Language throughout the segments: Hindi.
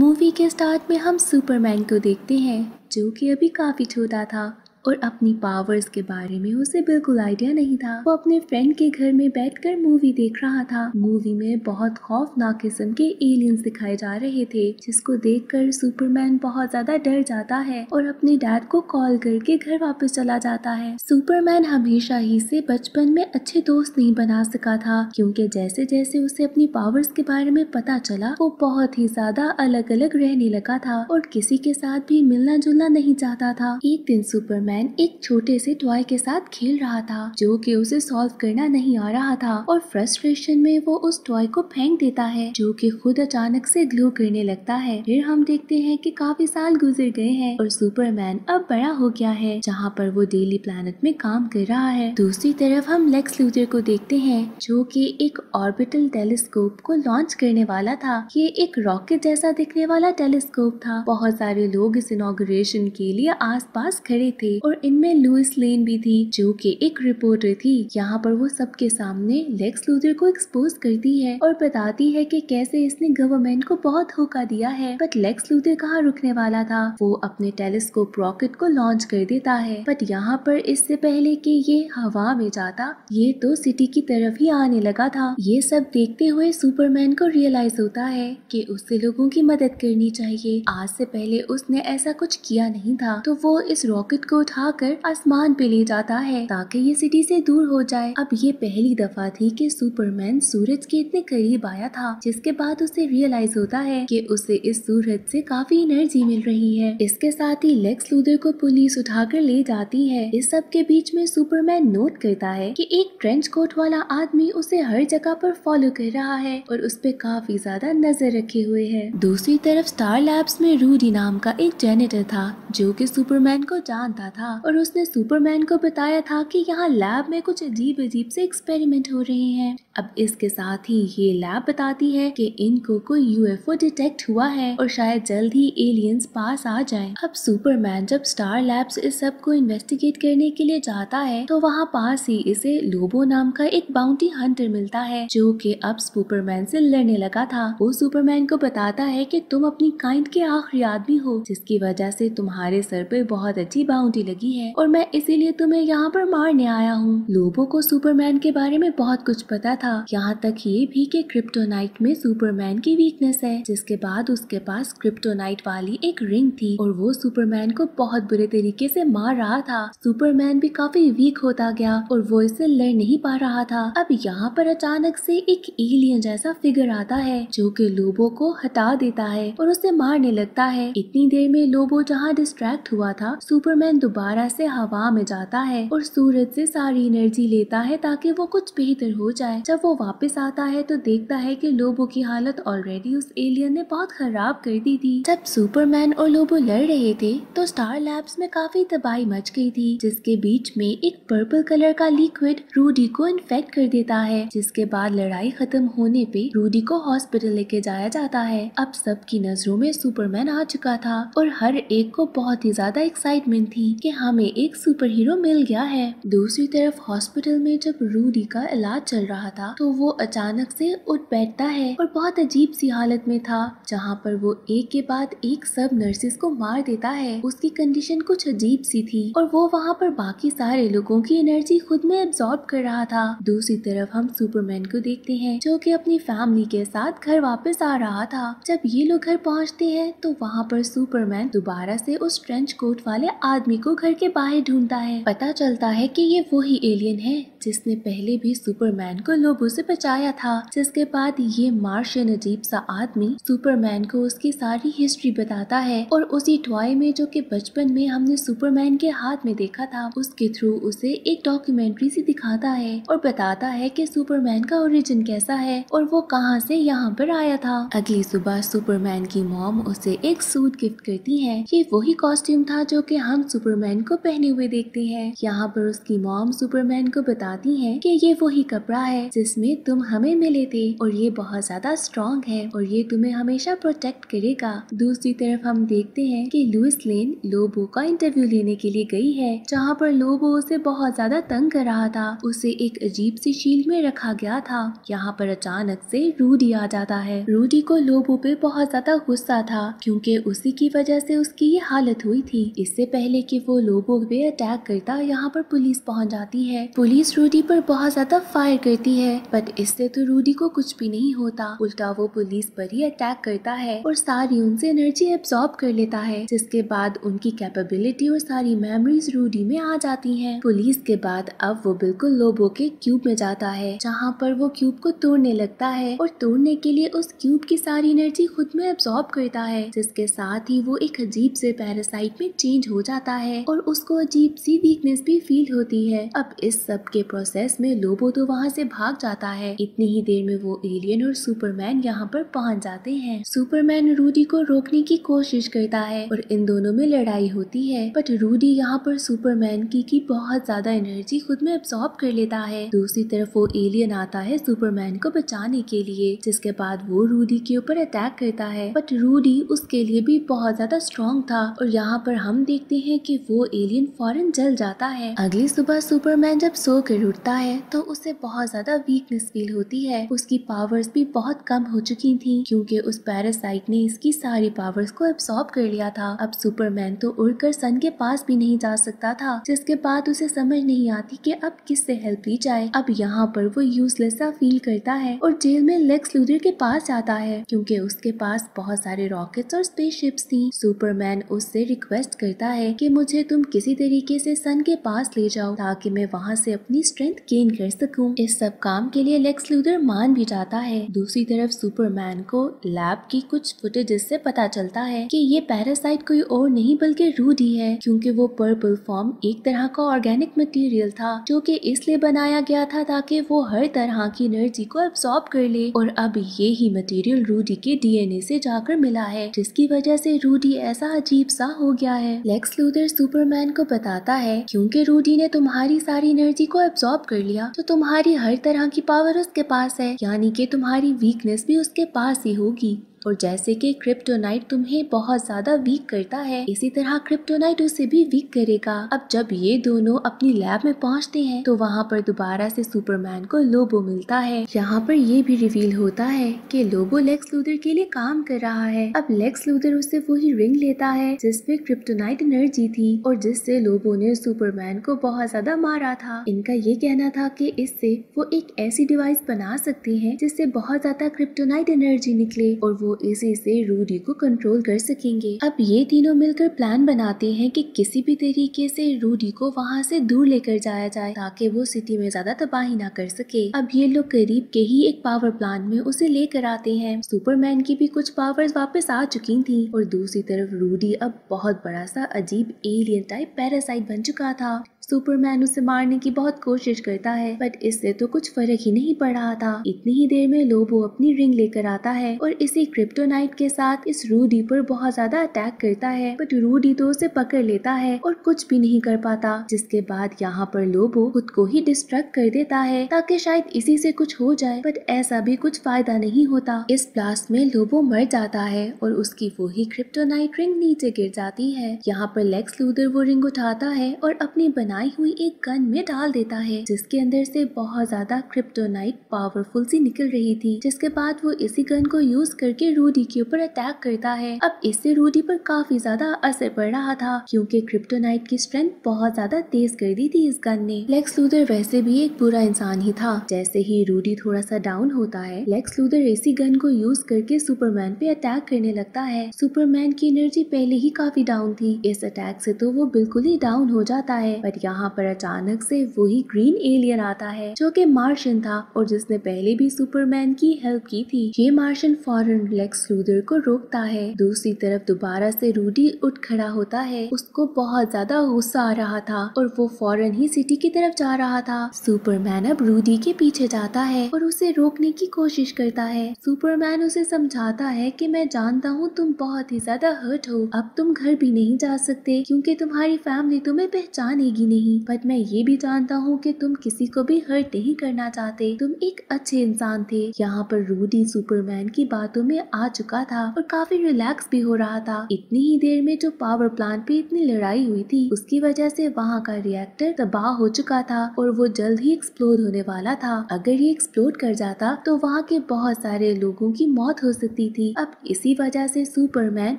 मूवी के स्टार्ट में हम सुपरमैन को देखते हैं, जो कि अभी काफ़ी छोटा था। और अपनी पावर्स के बारे में उसे बिल्कुल आइडिया नहीं था। वो अपने फ्रेंड के घर में बैठकर मूवी देख रहा था। मूवी में बहुत खौफनाक किस्म के एलियंस दिखाए जा रहे थे, जिसको देखकर सुपरमैन बहुत ज़्यादा डर जाता है और अपने डैड को कॉल करके घर वापस चला जाता है। सुपरमैन हमेशा ही से बचपन में अच्छे दोस्त नहीं बना सका था, क्योंकि जैसे जैसे उसे अपनी पावर्स के बारे में पता चला, वो बहुत ही ज़्यादा अलग अलग रहने लगा था और किसी के साथ भी मिलना जुलना नहीं चाहता था। एक दिन सुपरमैन मैन एक छोटे से टॉय के साथ खेल रहा था, जो कि उसे सॉल्व करना नहीं आ रहा था और फ्रस्ट्रेशन में वो उस टॉय को फेंक देता है, जो कि खुद अचानक से ग्लो करने लगता है। फिर हम देखते हैं कि काफ़ी साल गुजर गए हैं और सुपरमैन अब बड़ा हो गया है, जहाँ पर वो डेली प्लानट में काम कर रहा है। दूसरी तरफ़ हम लेक्स लूथर को देखते हैं, जो कि एक ऑर्बिटल टेलीस्कोप को लॉन्च करने वाला था। ये एक रॉकेट जैसा दिखने वाला टेलीस्कोप था। बहुत सारे लोग इस इनोग्रेशन के लिए आसपास खड़े थे। और इनमें लुइस लेन भी थी, जो कि एक रिपोर्टर थी। यहाँ पर वो सबके सामने लेक्स लूथर को एक्सपोज करती है और बताती है कि कैसे इसने गवर्नमेंट को बहुत धोखा दिया है। बट लेक्स लूथर कहाँ रुकने वाला था? वो अपने टेलीस्कोप रॉकेट को लॉन्च कर देता है। बट यहाँ पर इससे पहले कि ये हवा में जाता, ये तो सिटी की तरफ़ ही आने लगा था। ये सब देखते हुए सुपरमैन को रियलाइज़ होता है कि उससे लोगों की मदद करनी चाहिए। आज से पहले उसने ऐसा कुछ किया नहीं था तो वो इस रॉकेट को उठाकर आसमान पे ले जाता है ताकि ये सिटी से दूर हो जाए। अब ये पहली दफ़ा थी कि सुपरमैन सूरज के इतने करीब आया था, जिसके बाद उसे रियलाइज़ होता है कि उसे इस सूरज से काफ़ी एनर्जी मिल रही है। इसके साथ ही लेक्स लूदर को पुलिस उठाकर ले जाती है। इस सब के बीच में सुपरमैन नोट करता है कि एक ट्रेंच कोट वाला आदमी उसे हर जगह पर फॉलो कर रहा है और उस पर काफ़ी ज़्यादा नज़र रखे हुए है। दूसरी तरफ़ स्टार लैब्स में रूडी नाम का एक जेनेटर था जो कि सुपरमैन को जानता था और उसने सुपरमैन को बताया था कि यहाँ लैब में कुछ अजीब अजीब से एक्सपेरिमेंट हो रहे हैं अब इसके साथ ही ये लैब बताती है कि इनको कोई यूएफओ डिटेक्ट हुआ है और शायद जल्द ही एलियंस पास आ जाएँ। अब सुपरमैन जब स्टार लैब्स इस सबको इन्वेस्टिगेट करने के लिए जाता है तो वहाँ पास ही इसे लोबो नाम का एक बाउंटी हंटर मिलता है, जो कि अब सुपरमैन से लड़ने लगा था वो सुपरमैन को बताता है कि तुम अपनी काइंड के आखिरी आदमी हो, जिसकी वजह से तुम्हारे सर पे बहुत अच्छी बाउंटी लगी है और मैं इसीलिए तुम्हें यहाँ पर मारने आया हूँ। लोबो को सुपरमैन के बारे में बहुत कुछ पता था। यहाँ तक ये भी कि क्रिप्टोनाइट में सुपरमैन की वीकनेस है, जिसके बाद उसके पास क्रिप्टोनाइट वाली एक रिंग थी और वो सुपरमैन को बहुत बुरे तरीके से मार रहा था। सुपरमैन भी काफ़ी वीक होता गया और वो इससे लड़ नहीं पा रहा था। अब यहाँ पर अचानक से एक एलियन जैसा फिगर आता है, जो कि लोबो को हटा देता है और उसे मारने लगता है। इतनी देर में लोबो जहाँ डिस्ट्रैक्ट हुआ था सुपरमैन दोबारा से हवा में जाता है और सूरज से सारी एनर्जी लेता है ताकि वो कुछ बेहतर हो जाए। जब वो वापस आता है तो देखता है कि लोबो की हालत ऑलरेडी उस एलियन ने बहुत खराब कर दी थी। जब सुपरमैन और लोबो लड़ रहे थे तो स्टार लैब्स में काफ़ी तबाही मच गई थी, जिसके बीच में एक पर्पल कलर का लिक्विड रूडी को इन्फेक्ट कर देता है, जिसके बाद लड़ाई खत्म होने पे रूडी को हॉस्पिटल लेके जाया जाता है। अब सबकी नज़रों में सुपरमैन आ चुका था और हर एक को बहुत ही ज़्यादा एक्साइटमेंट थी कि हमें एक सुपर हीरो मिल गया है। दूसरी तरफ़ हॉस्पिटल में जब रूडी का इलाज चल रहा था तो वो अचानक से उठ बैठता है और बहुत अजीब सी हालत में था, जहाँ पर वो एक के बाद एक सब नर्सिस को मार देता है। उसकी कंडीशन कुछ अजीब सी थी और वो वहाँ पर बाकी सारे लोगों की एनर्जी खुद में एब्जॉर्ब कर रहा था। दूसरी तरफ़ हम सुपरमैन को देखते हैं, जो कि अपनी फैमिली के साथ घर वापस आ रहा था। जब ये लोग घर पहुँचते हैं तो वहाँ पर सुपरमैन दोबारा से उस ट्रेंच कोट वाले आदमी को घर के बाहर ढूंढता है। पता चलता है कि ये वही एलियन है, जिसने पहले भी सुपरमैन को लोबो से बचाया था, जिसके बाद ये मार्शियन अजीब सा आदमी सुपरमैन को उसकी सारी हिस्ट्री बताता है और उसी टॉय में जो कि बचपन में हमने सुपरमैन के हाथ में देखा था, उसके थ्रू उसे एक डॉक्यूमेंट्री सी दिखाता है और बताता है कि सुपरमैन का ओरिजिन कैसा है और वो कहाँ से यहाँ पर आया था। अगली सुबह सुपरमैन की मॉम उसे एक सूट गिफ्ट करती है ये वही कॉस्ट्यूम था जो कि हम सुपरमैन को पहने हुए देखते हैं। यहाँ पर उसकी मॉम सुपरमैन को बताती है कि ये वही कपड़ा है जिसमें तुम हमें मिले थे और ये बहुत ज़्यादा स्ट्रॉन्ग है और ये तुम्हें हमेशा प्रोटेक्ट करेगा। दूसरी तरफ़ हम देखते हैं कि लुइस लेन लोबो का इंटरव्यू लेने के लिए गई है, जहाँ पर लोबो उसे बहुत ज़्यादा तंग कर रहा था। उसे एक अजीब सी शील्ड में रखा गया था। यहाँ पर अचानक से रूडी आ जाता है। रूडी को लोबो पे बहुत ज़्यादा गुस्सा था, क्योंकि उसी की वजह से उसकी ये हालत हुई थी। इससे पहले कि वो लोबो पे अटैक करता, यहाँ पर पुलिस पहुँच जाती है। पुलिस रूडी पर बहुत ज़्यादा फायर करती है बट इससे तो रूडी को कुछ भी नहीं होता। उल्टा वो पुलिस पर ही अटैक करता है और सारी उनसे एनर्जी एब्सॉर्ब कर लेता है, जिसके बाद उनकी कैपेबिलिटी और सारी मेमोरीज रूडी में आ जाती है। पुलिस के बाद अब वो बिल्कुल लोबो के क्यूब में जाता है, जहाँ पर वो क्यूब को तोड़ने लगता है और तोड़ने के लिए उस क्यूब की सारी एनर्जी खुद में एब्सॉर्ब करता है, जिसके साथ ही वो एक अजीब से पैरासाइट में चेंज हो जाता है और उसको अजीब सी वीकनेस भी फील होती है। अब इस सब के प्रोसेस में लोबो तो वहाँ से भाग जाता है। इतनी ही देर में वो एलियन और सुपरमैन यहाँ पर पहुँच जाते हैं। सुपरमैन रूडी को रोकने की कोशिश करता है और इन दोनों में लड़ाई होती है। बट रूडी यहाँ पर सुपरमैन की की बहुत ज़्यादा एनर्जी खुद में एब्सॉर्ब कर लेता है। दूसरी तरफ़ वो एलियन आता है सुपरमैन को बचाने के लिए, जिसके बाद वो रूडी के ऊपर अटैक करता है। बट रूडी उसके लिए भी बहुत ज़्यादा स्ट्रॉन्ग था और यहाँ पर हम देखते हैं कि वो एलियन फ़ौरन जल जाता है। अगली सुबह सुपरमैन जब सो कर उठता है तो उसे बहुत ज़्यादा वीकनेस फील होती है। उसकी पावर्स भी बहुत कम हो चुकी थी, क्योंकि उस पैरासाइट ने इसकी सारी पावर्स को एब्सॉर्ब कर लिया था। अब सुपरमैन तो उड़कर सन के पास भी नहीं जा सकता था, जिसके बाद उसे समझ नहीं आती कि अब किससे हेल्प ली जाए। अब यहाँ पर वो यूजलेस सा फील करता है और जेल में लेक्स लूथर के पास जाता है, क्योंकि उसके पास बहुत सारे रॉकेट्स और स्पेसशिप्स थी। सुपरमैन उससे रिक्वेस्ट करता है कि मुझे तुम किसी तरीके से सन के पास ले जाओ ताकि मैं वहाँ से अपनी स्ट्रेंथ गेन कर सकूँ। इस सब काम के लिए लेक्स लूथर मान भी जाता है। दूसरी तरफ़ सुपरमैन को लैब की कुछ फुटेज से पता चलता है कि ये पैरासाइट कोई और नहीं बल्कि रूडी है, क्योंकि वो पर्पल फॉर्म एक तरह का ऑर्गेनिक मटेरियल था, जो कि इसलिए बनाया गया था ताकि वो हर तरह की एनर्जी को एब्सॉर्ब कर ले। और अब ये ही मटेरियल रूडी के डीएनए से जाकर मिला है, जिसकी वजह से रूडी ऐसा अजीब सा हो गया है। लेक्स लूथर सुपरमैन को बताता है, क्योंकि रूडी ने तुम्हारी सारी एनर्जी को एब्सॉर्ब कर लिया तो तुम्हारी हर तरह की पावर उसके पास है। यानी कि तुम्हारी वीकनेस भी उसके पास ही होगी। और जैसे कि क्रिप्टोनाइट तुम्हें बहुत ज़्यादा वीक करता है, इसी तरह क्रिप्टोनाइट उसे भी वीक करेगा। अब जब ये दोनों अपनी लैब में पहुँचते हैं तो वहाँ पर दोबारा से सुपरमैन को लोबो मिलता है। यहाँ पर ये भी रिवील होता है कि लोबो लेक्स लूदर के लिए काम कर रहा है। अब लेक्स लूथर उससे वही रिंग लेता है जिसपे क्रिप्टोनाइट एनर्जी थी और जिससे लोबो ने सुपरमैन को बहुत ज़्यादा मारा था। इनका ये कहना था कि इससे वो एक ऐसी डिवाइस बना सकते हैं, जिससे बहुत ज़्यादा क्रिप्टोनाइट एनर्जी निकले और वो इसी से रूडी को कंट्रोल कर सकेंगे। अब ये तीनों मिलकर प्लान बनाते हैं कि किसी भी तरीके से रूडी को वहाँ से दूर लेकर जाया जाए, ताकि वो सिटी में ज़्यादा तबाही ना कर सके। अब ये लोग करीब के ही एक पावर प्लांट में उसे लेकर आते हैं। सुपरमैन की भी कुछ पावर्स वापस आ चुकी थी, और दूसरी तरफ़ रूडी अब बहुत बड़ा सा अजीब एलियन टाइप पैरासाइट बन चुका था। सुपरमैन उसे मारने की बहुत कोशिश करता है बट इससे तो कुछ फ़र्क ही नहीं पड़ रहा था। इतनी ही देर में लोबो अपनी रिंग लेकर आता है और इसी क्रिप्टोनाइट के साथ इस रूडी पर बहुत ज़्यादा अटैक करता है बट रूडी तो उसे पकड़ लेता है और कुछ भी नहीं कर पाता, जिसके बाद यहाँ पर लोबो खुद को ही डिस्ट्रक्ट कर देता है, ताकि शायद इसी से कुछ हो जाए बट ऐसा भी कुछ फ़ायदा नहीं होता। इस ब्लास्ट में लोबो मर जाता है और उसकी वो ही क्रिप्टोनाइट रिंग नीचे गिर जाती है। यहाँ पर लेक्स लूदर वो रिंग उठाता है और अपनी बनाई हुई एक गन में डाल देता है, जिसके अंदर से बहुत ज़्यादा क्रिप्टोनाइट पावरफुल सी निकल रही थी, जिसके बाद वो इसी गन को यूज़ करके रूडी के ऊपर अटैक करता है। अब इससे रूडी पर काफ़ी ज़्यादा असर पड़ रहा था, क्योंकि क्रिप्टोनाइट की स्ट्रेंथ बहुत ज़्यादा तेज कर दी थी इस गन ने। लेक्स लूदर वैसे भी एक बुरा इंसान ही था। जैसे ही रूडी थोड़ा सा डाउन होता है लेक्स लूदर इसी गन को यूज़ करके सुपरमैन पे अटैक करने लगता है। सुपरमैन की एनर्जी पहले ही काफ़ी डाउन थी। इस अटैक से तो वो बिल्कुल ही डाउन हो जाता है बट यहाँ पर अचानक से वही ग्रीन एलियन आता है, जो कि मार्शन था और जिसने पहले भी सुपरमैन की हेल्प की थी। ये मार्शन फॉरन लेक्स लूदर को रोकता है। दूसरी तरफ़ दोबारा से रूडी उठ खड़ा होता है। उसको बहुत ज़्यादा गुस्सा आ रहा था और वो फ़ौरन ही सिटी की तरफ़ जा रहा था। सुपरमैन अब रूडी के पीछे जाता है और उसे रोकने की कोशिश करता है। सुपरमैन उसे समझाता है कि मैं जानता हूँ तुम बहुत ही ज़्यादा हर्ट हो। अब तुम घर भी नहीं जा सकते, क्योंकि तुम्हारी फैमिली तुम्हें पहचानेगी नहीं बट मैं ये भी जानता हूँ कि तुम किसी को भी हर्ट नहीं करना चाहते। तुम एक अच्छे इंसान थे। यहाँ पर रूडी सुपरमैन की बातों में आ चुका था और काफ़ी रिलैक्स भी हो रहा था। इतनी ही देर में जो पावर प्लांट पे इतनी लड़ाई हुई थी, उसकी वजह से वहाँ का रिएक्टर तबाह हो चुका था और वो जल्द ही एक्सप्लोर होने वाला था। अगर ये एक्सप्लोर कर जाता तो वहाँ के बहुत सारे लोगों की मौत हो सकती थी। अब इसी वजह से सुपरमैन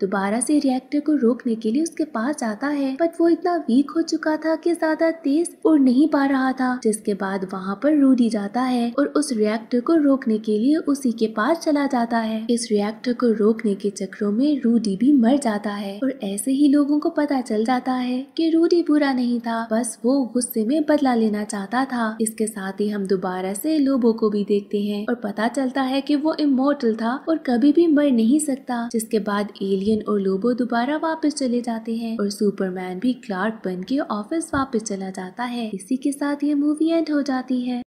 दोबारा से रिएक्टर को रोकने के लिए उसके पास जाता है। बट वो इतना वीक हो चुका था कि ज़्यादा तेज उड़ नहीं पा रहा था, जिसके बाद वहाँ पर रूडी जाता है और उस रिएक्टर को रोकने के लिए उसी के पास चला जाता है। इस रिएक्टर को रोकने के चक्रों में रूडी भी मर जाता है और ऐसे ही लोगों को पता चल जाता है कि रूडी बुरा नहीं था, बस वो गुस्से में बदला लेना चाहता था। इसके साथ ही हम दोबारा से लोबो को भी देखते हैं और पता चलता है कि वो इमोर्टल था और कभी भी मर नहीं सकता, जिसके बाद एलियन और लोबो दोबारा वापस चले जाते हैं और सुपरमैन भी क्लार्क बन के ऑफ़िस वापस चला जाता है। इसी के साथ ये मूवी एंड हो जाती है।